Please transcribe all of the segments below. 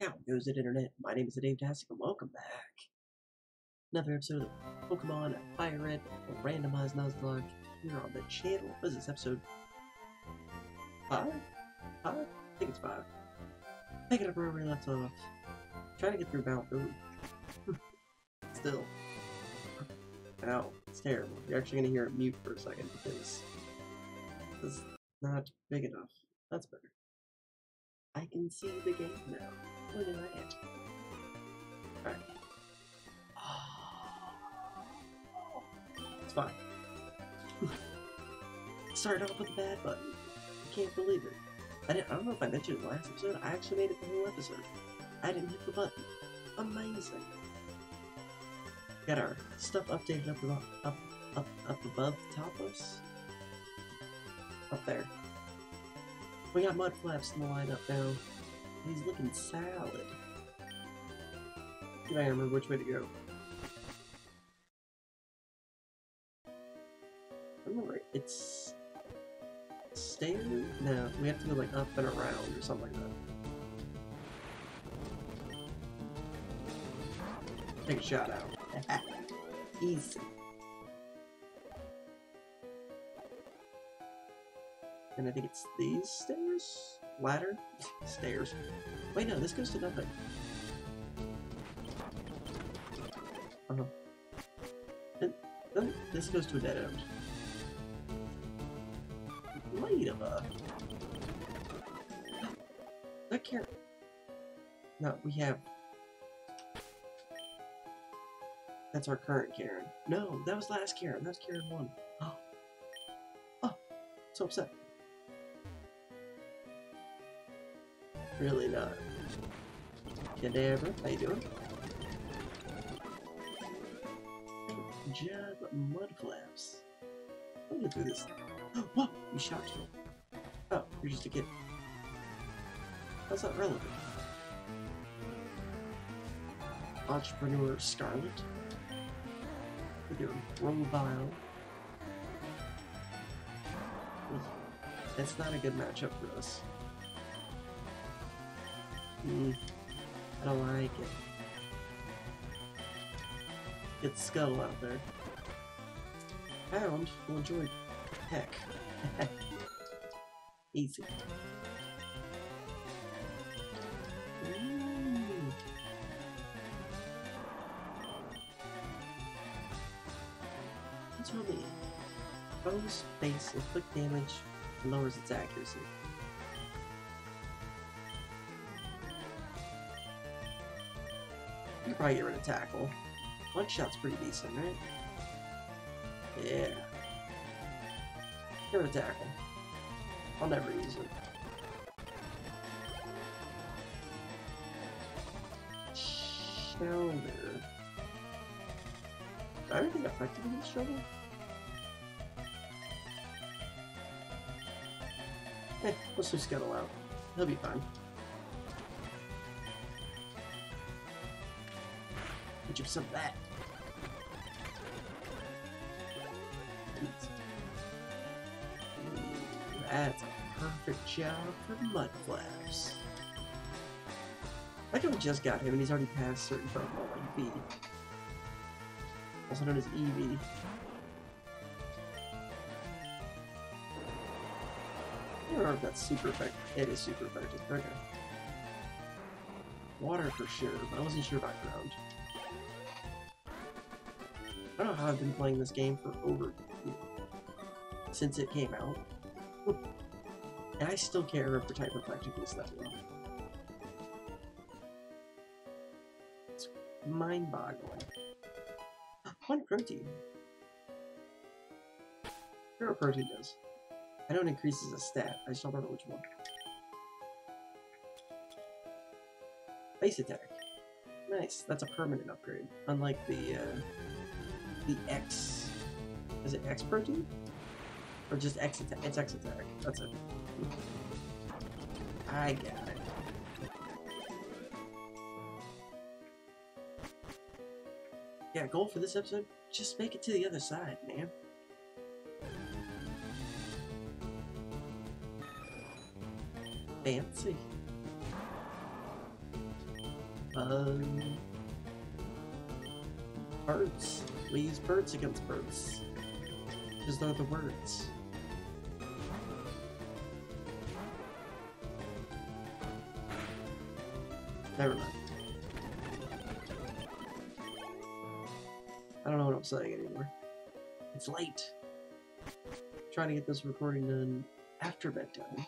How goes it, Internet? My name is Davetastic, and welcome back. Another episode of Pokemon Fire Red Randomized Nuzlocke here on the channel. What is this episode? Five? Five? I think it's five. Picking up where we left off. Trying to get through Mount Moon. Still. Ow, it's terrible. You're actually gonna hear it mute for a second because it's not big enough. That's better. I can see the game now. That. Alright. It's fine. Started off with a bad button. I can't believe it. I, didn't, I don't know if I mentioned the last episode, I actually made it the whole episode. I didn't hit the button. Amazing. Got our stuff updated up above, up, up, up above the top of us. Up there. We got Mudflaps in the lineup now. He's looking solid. See if I remember which way to go. I remember it's stairs? No, we have to go like up and around or something like that. Take a shot out. Easy. And I think it's these stairs? Ladder? stairs. Wait, no, this goes to nothing. Uh huh. And this goes to a dead end. Wait a minute. That carrot. No, we have. That's our current Karen. No, that was last Karen. That was Karen 1. Oh. Oh. So upset. Really not. Kadabra, how you doing? Jab mudflaps. I'm gonna do this. Whoa! You shot. Oh, you're just a kid. That's not relevant. Entrepreneur Scarlet. We're doing Robile. That's not a good matchup for us. Mm, I don't like it. Get Scuttle out there. Hound will enjoy heck. Easy. Ooh. What's really Bose base inflict damage lowers its accuracy. Probably get rid of tackle. One shot's pretty decent, right? Yeah. Get rid of tackle. I'll never use it. Shoulder. Is everything effective in this shoulder? Eh, let's just Scuttle out. He'll be fine. Get you some of that. That's a perfect job for Mudflaps. I how we just got him and he's already passed certain Pokemon like V. Also known as EV. I don't know if that's super effective. It is super effective. Okay. Water for sure, but I wasn't sure about ground. I don't know how I've been playing this game for over since it came out. and I still can't remember type of practically that well. It's mind-boggling. One protein. Hero protein does. I know it increases a stat, I just don't know which one. Base attack. Nice, that's a permanent upgrade. Unlike the uh, the X. Is it X protein? Or just X attack? It's X attack. That's it. I got it. Yeah, goal for this episode, just make it to the other side, man. Fancy. Um, birds. We use birds against birds. Because they're the words. Never mind. I don't know what I'm saying anymore. It's late. trying to get this recording done after bedtime.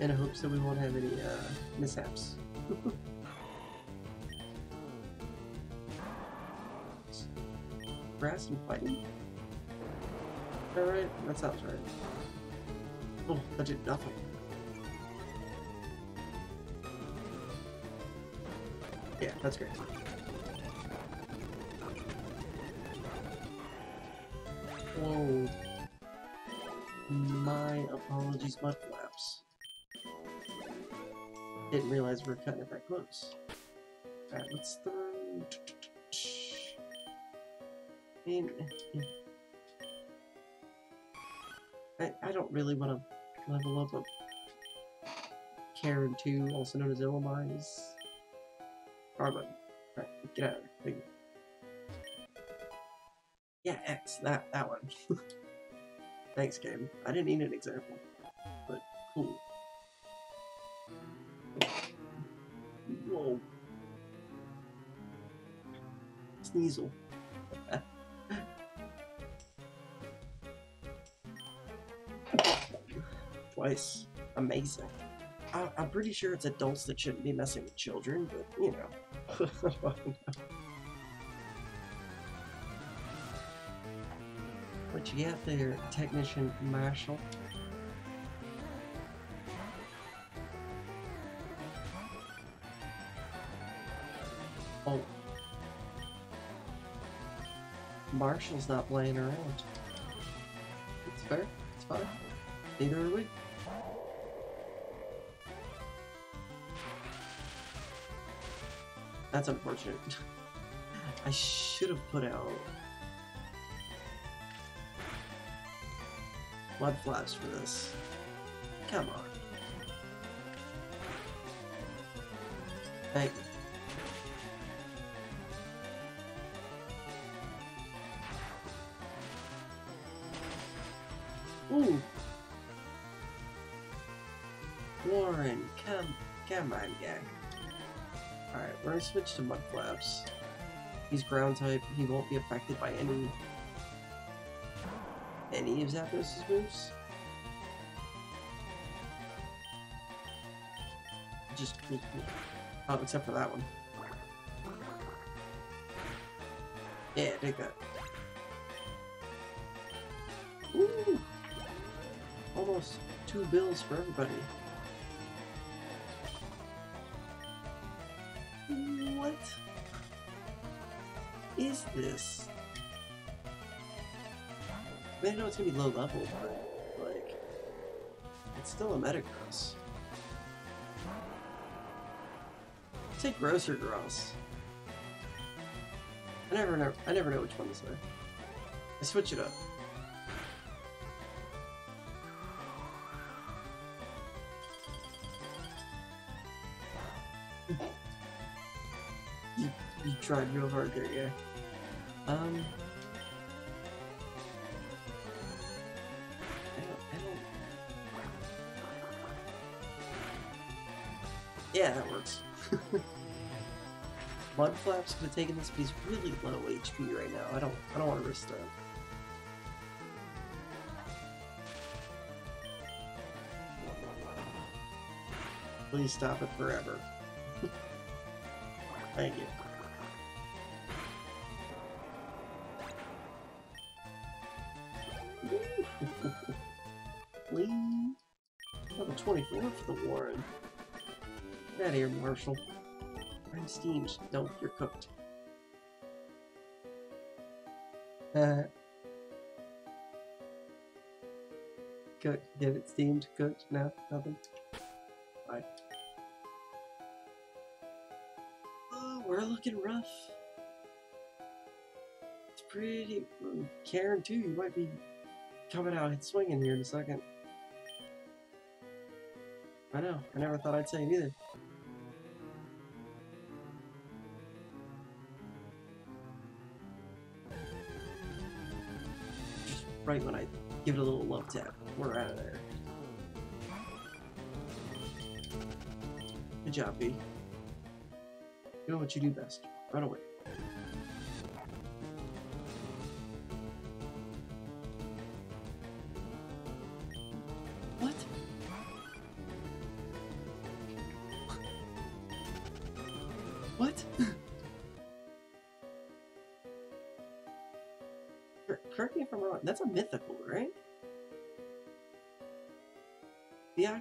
In hopes that we won't have any uh, mishaps. Grass and fighting? Alright, that sounds right. Oh, that did nothing. Yeah, that's great. Whoa. My apologies, Mudflaps. Didn't realize we were cutting it that close. Alright, let's throw... mean... I, I don't really want to level up a Karen 2, also known as Illumise. R button. Alright, get out of you. Yeah, X, that, that one. Thanks, game. I didn't need an example, but cool. Whoa. Sneasel. Twice. Amazing. I, I'm pretty sure it's adults that shouldn't be messing with children, but you know. what you got there, Technician Marshall? Oh. Marshall's not playing around. It's fair. It's fine. Neither are we. That's unfortunate. I should have put out mud flaps for this. Come on. Thank switch to Mudflaps. He's ground type, he won't be affected by any any of Zapdos' moves. Just oh, except for that one. Yeah, take that. Ooh! Almost two bills for everybody. What is this? I mean, I know it's gonna be low level, but like, it's still a Metagross. Take Gross Gross. I never know. I never know which one to say. I switch it up. Tried real hard there, yeah. Um. I don't, I don't... Yeah, that works. Mudflaps have taken this, but he's really low HP right now. I don't, I don't want to risk that. Please stop it forever. Thank you. Please. Level 24 for the Warren. Get out of here, Marshall. I'm steamed. No, you're cooked. Uh, cooked. Get it steamed? Cooked? No, nothing. Fine. Oh, we're looking rough. It's pretty. Karen too. You might be coming out and swinging here in a second. I know, I never thought I'd say it either. Just right when I give it a little love tap, we're out of there. Good job, B. You know what you do best. Run away.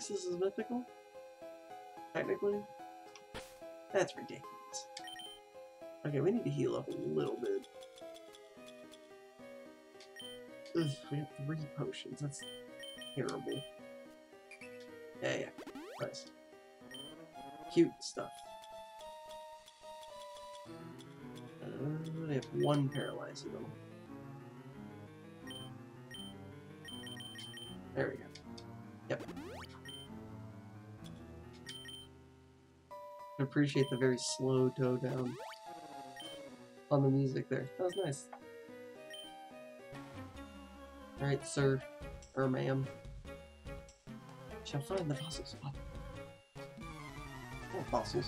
The Axis is mythical? Technically? That's ridiculous. Okay, we need to heal up a little bit. Ugh, we have three potions. That's terrible. Yeah, yeah. Nice. Cute stuff. Uh, they have one paralyzing them. There we go. Appreciate the very slow toe down on the music there. That was nice. Alright, sir. Or ma'am. Shall find the fossils. Oh. More fossils.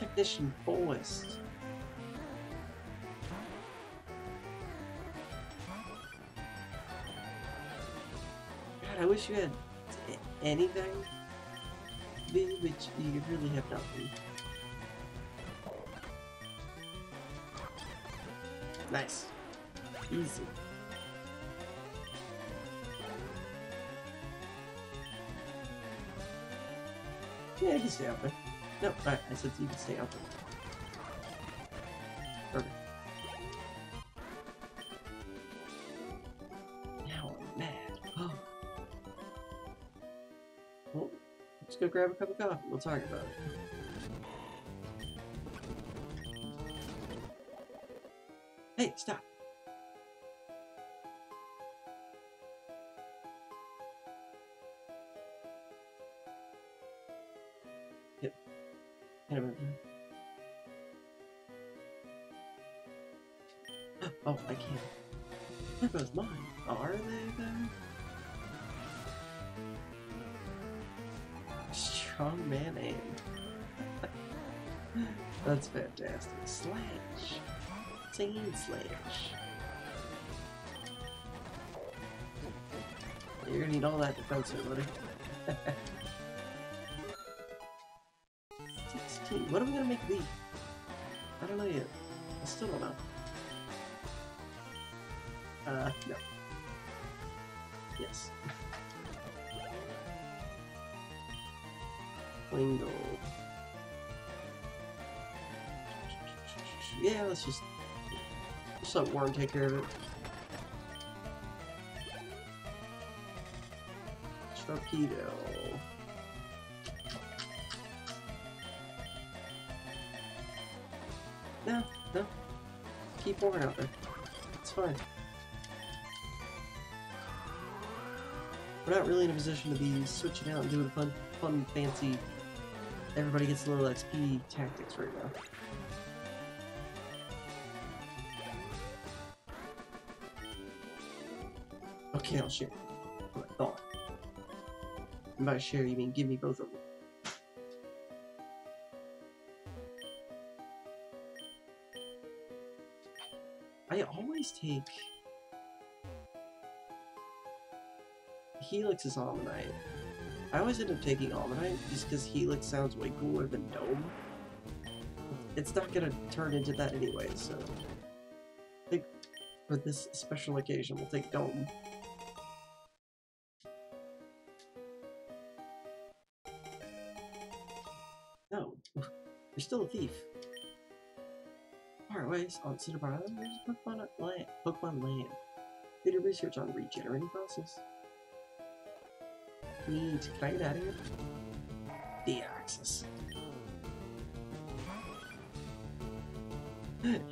Technician Forest. God, I wish you had anything. Which you really have nothing. Nice. Easy. Yeah, you can stay there. No, right, I said you can stay out grab a cup of coffee. We'll talk about it. Hey, stop. Hit. Oh, I can't. There goes mine. Are they though? Strong man. That's fantastic. Slash. Singing slash. You're gonna need all that defense buddy. 16. What are we gonna make thee? I don't know yet. I still don't know. Uh, no. Yes. Yeah, let's just just let Warren take care of it. Torpedo. No, no. Keep Warren out there. It's fine. We're not really in a position to be switching out and doing fun, fun, fancy. Everybody gets a little XP tactics right now. Okay, I'll share. What I thought. And by share, you mean give me both of them. I always take Helix's Omanyte. I always end up taking Omanyte just because Helix sounds way cooler than Dome. It's not gonna turn into that anyway, so I think for this special occasion we'll take Dome. No, you're still a thief. Far away on Cinnabar Island, there's Pokemon land. Pokemon land. Did research on regenerating fossils. Neat. Can I get out of here? The axis.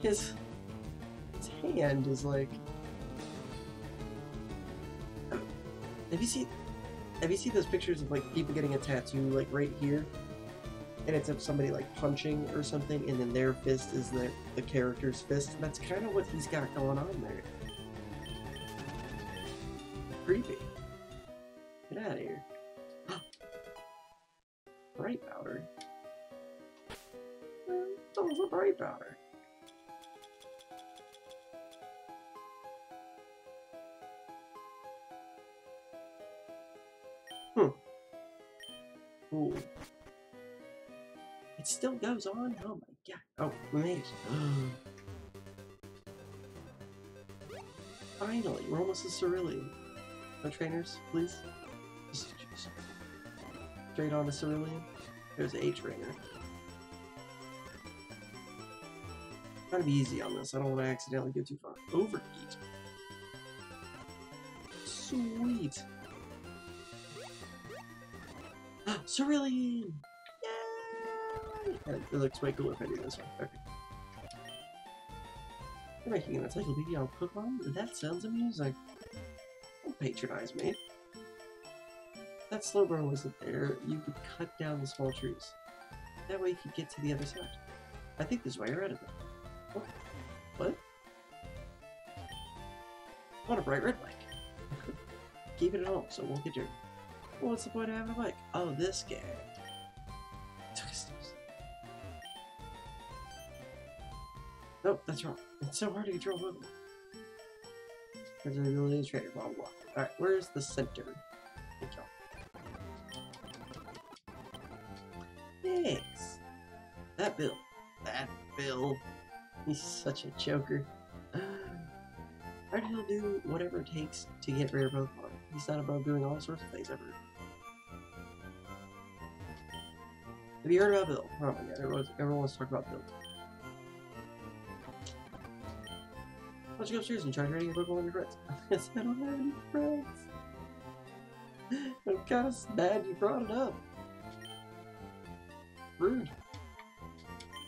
His his hand is like. Have you seen? Have you seen those pictures of like people getting a tattoo like right here? and it's of somebody like punching or something, and then their fist is the, the character's fist. And That's kind of what he's got going on there. Creepy. Bright powder. That was a bright powder. Hmm. Ooh. It still goes on? Oh my god. Oh, it. Finally, we're almost a Cerulean. No trainers, please? Just, just straight on to Cerulean. There's a trainer. Trying to be easy on this. I don't want to accidentally go too far. Overheat. Sweet. Cerulean! Yay! It looks way cooler if I do this one. Okay. You're making an encyclopedia on Pokemon? That sounds amusing. Don't patronize me. That Slowbro wasn't there, you could cut down the small trees. That way you could get to the other side. I think this is why you're out of it. Oh, what? What a bright red bike. Keep it at home so it won't get dirty. Well, what's the point of having a bike? Oh, this guy. Took. Nope, that's wrong. It's so hard to control movement. There's trade, blah, blah, blah. Alright, where's the center? That Bill. That Bill. He's such a joker. I'd he'll do whatever it takes to get rid of Pokemon. He's not above doing all sorts of things ever. Have you heard about Bill? Oh my god, everyone, everyone wants to talk about Bill. Why don't you go upstairs and try trading a Pokemon with your friends? I don't have any friends. I'm kind of bad you brought it up. Rude.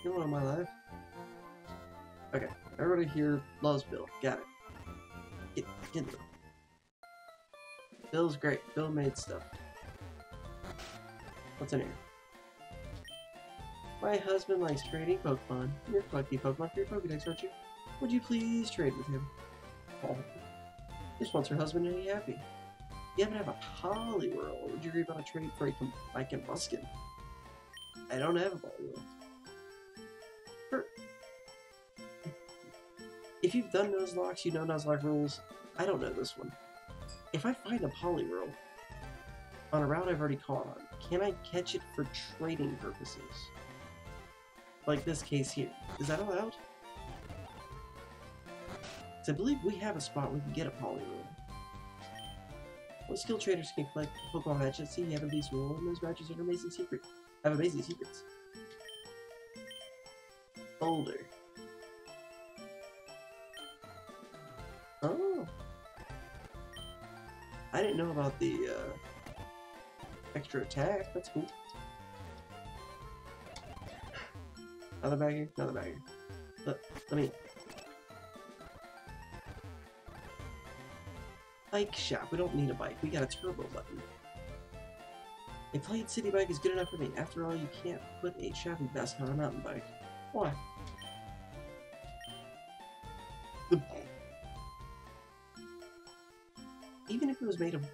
You want my life? Okay, everybody here loves Bill. Got it. Get, get Bill. Bill's great. Bill made stuff. What's in here? My husband likes trading Pokemon. You're collecting Pokemon for your Pokedex, aren't you? Would you please trade with him? Oh. Just wants her husband to be happy. You happen to have a Poliwhirl. Would you agree about a trade for a like Muskin? I don't have a Poliwhirl. Sure. If you've done Nuzlocke, you know Nuzlocke rules. I don't know this one. If I find a Poliwhirl on a route I've already caught on, can I catch it for trading purposes? Like this case here. Is that allowed? So I believe we have a spot where we can get a Poliwhirl. What skill traders can collect Pokemon matches? See, you have at least one of those matches are amazing secret. Have amazing secrets. Boulder. Oh. I didn't know about the uh, extra attack. That's cool. Another bagger? Another bagger. Let, let me... Bike shop. We don't need a bike. We got a turbo button. A plain city bike is good enough for me. After all, you can't put a shopping basket on a mountain bike. Why? Even if it was made of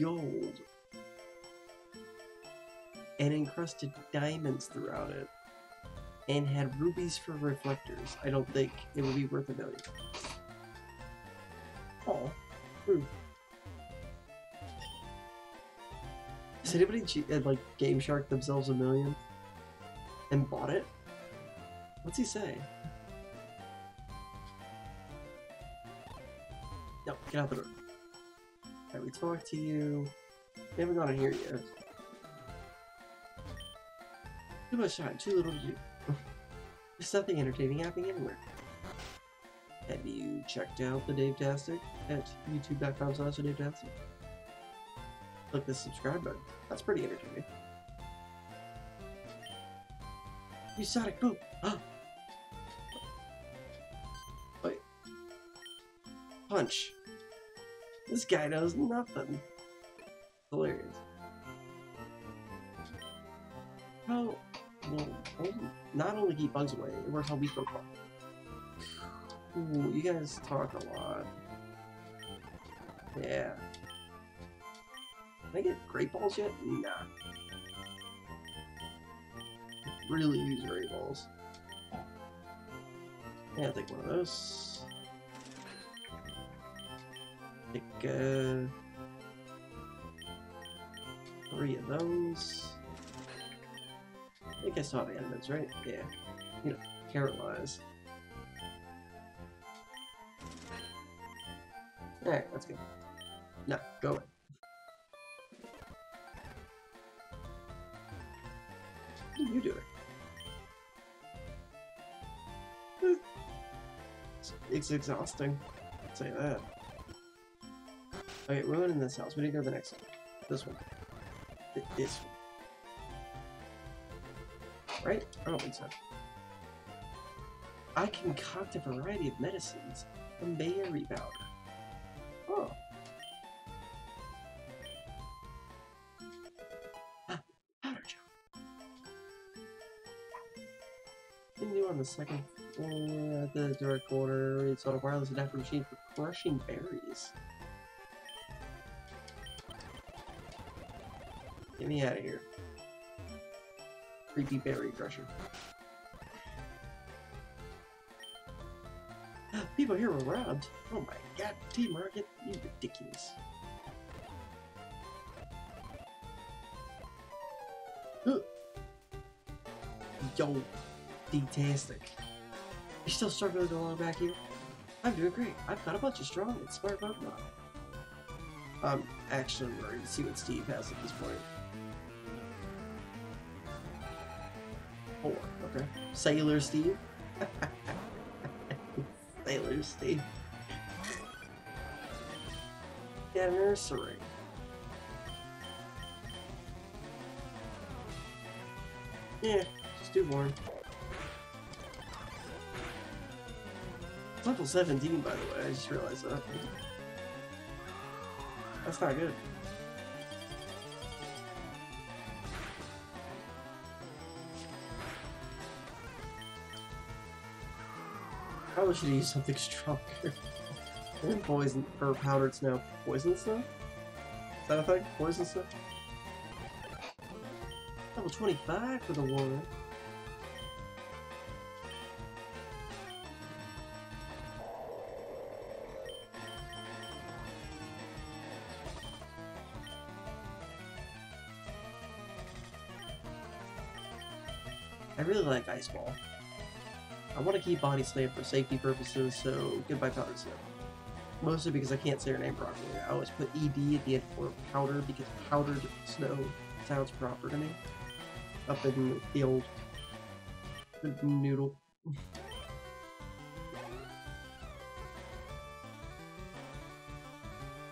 gold and encrusted diamonds throughout it, and had rubies for reflectors, I don't think it would be worth a million. Oh, rude. Has anybody uh, like GameShark themselves a million and bought it? What's he say? No, get out the door. Alright, we talked to you. We haven't gone in here yet. Too much time, too little to do. There's nothing entertaining happening anywhere. Have you checked out the Davetastic at youtube.com slash Davetastic? Click the subscribe button. That's pretty entertaining. You Sonic Boom! Huh? Wait. Punch. This guy knows nothing. Hilarious. How only, not only keep bugs away, it works on weaker part. Ooh, you guys talk a lot. Yeah. Can I get great balls yet? Nah. Really use great balls. Yeah, I'll take one of those. Take uh, three of those. I think I saw the elements, right? Yeah. You know, carrot wise. Alright, that's good. No, go away. Are you doing? It's, it's exhausting. I'd say that. Okay, we're in this house. We need to go to the next one. This one. This one. Right? I don't think so. I concoct a variety of medicines from berry powder. On the second floor at the direct corner. It's on a wireless adapter machine for crushing berries. Get me out of here. Creepy berry crusher. People here were robbed. Oh my god, Team Rocket, you ridiculous. Yo, fantastic. You're still struggling along back here? I'm doing great. I've got a bunch of strong and smart Pokemon. Um, I'm actually worried to see what Steve has at this point. Four, okay. Sailor Steve? Sailor Steve. Yeah, nursery. Yeah, just do one. Level 17, by the way, I just realized that. That's not good. Probably should use something stronger. and poison or powdered snow. Poison snow? Is that a thing? Poison snow? Level 25 for the one. Like Ice Ball. I want to keep Body Slam for safety purposes, so goodbye Powdered Snow. Mostly because I can't say her name properly. I always put ED at the end for powder because powdered snow sounds proper to me. Up in the old noodle.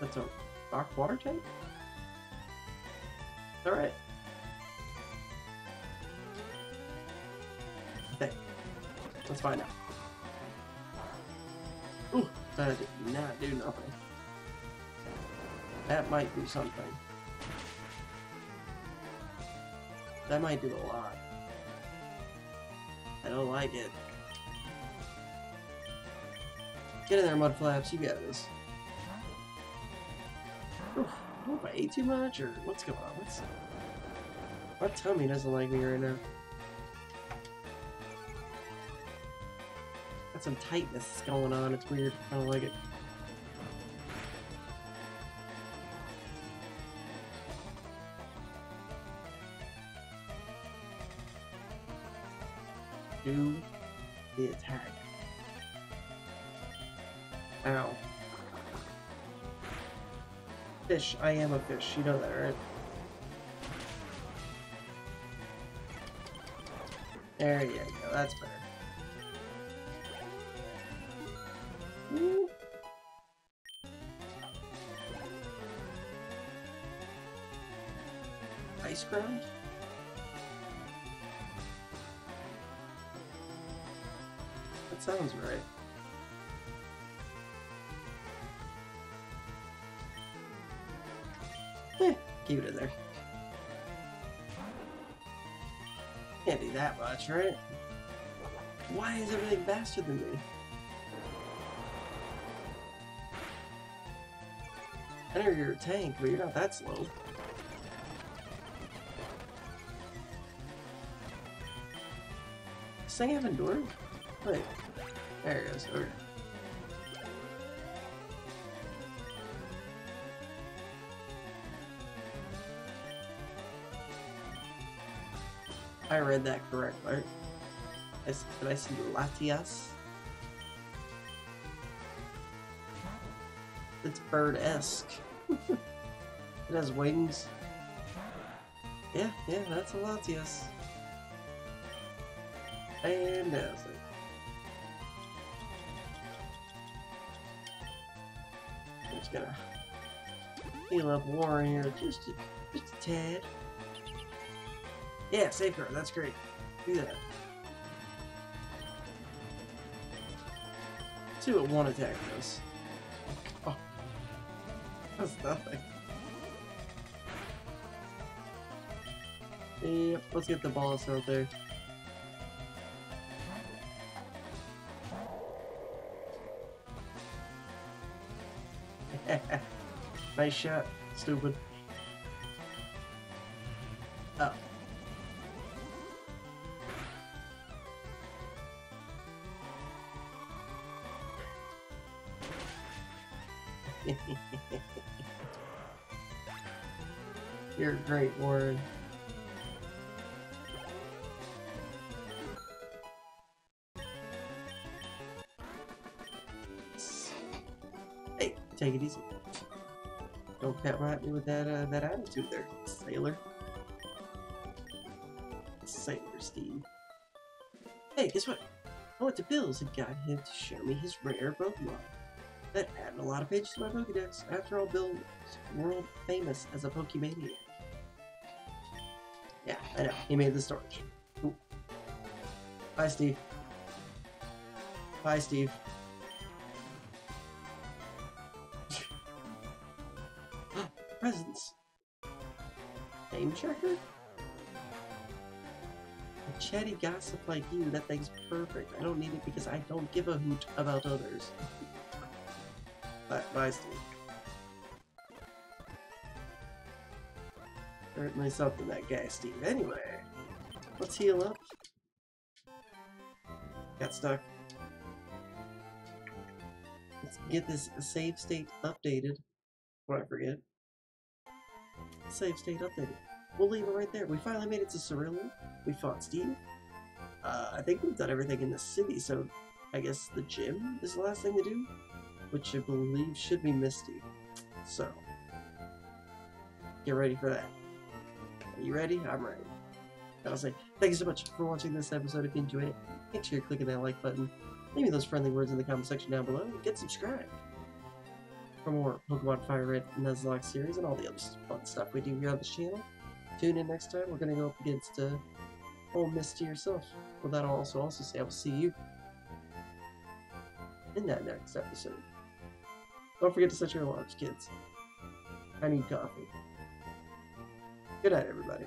That's a rock water tank? Alright. Find out. Ooh, that did not do nothing. That might do something. That might do a lot. I don't like it. Get in there, Mudflaps. You got this. Oof, I I ate too much or what's going on. What's... My tummy doesn't like me right now. Some tightness going on. It's weird. I don't like it. Do the attack. Ow. Fish. I am a fish. You know that, right? There you go. That's better. Ice ground? That sounds right. Eh, keep it in there. Can't do that much, right? Why is everything faster than me? I know you're a tank, but you're not that slow. Does thing have endurance? Wait. There it goes. Okay. I read that correct, right? Did I see Latias? It's bird-esque. it has wings. Yeah, yeah, that's a Latias. Fantastic. I'm just gonna heal up Warren here just a, just a tad. Yeah, safeguard, that's great. Do that. See what one attack does. Oh. That's nothing. Yep, let's get the balls out there. Nice shot, stupid. Attitude there, sailor. Sailor Steve. Hey, guess what? I went to Bill's and got him to show me his rare Pokemon. That added a lot of pages to my Pokedex. After all, Bill's world famous as a Pokemaniac. Yeah, I know. He made the storage. Ooh. Bye, Steve. Bye, Steve. Presents. Name checker? A chatty gossip like you, that thing's perfect. I don't need it because I don't give a hoot about others. bye, bye, Steve. Certainly something, that guy, Steve. Anyway, let's heal up. Got stuck. Let's get this save state updated. What I forget. Save state updated. We'll leave it right there. We finally made it to Cerulean. We fought Steve. Uh, I think we've done everything in the city, so I guess the gym is the last thing to do, which I believe should be Misty. So, get ready for that. Are you ready? I'm ready. And I'll say, thank you so much for watching this episode. If you enjoyed it, make sure you're clicking that like button. Leave me those friendly words in the comment section down below. And get subscribed for more Pokemon Fire Red Nuzlocke series and all the other fun stuff we do here on this channel. Tune in next time. We're going to go up against uh, old Misty herself. Well, that'll also also say I will see you in that next episode. Don't forget to set your alarms, kids. I need coffee. Good night, everybody.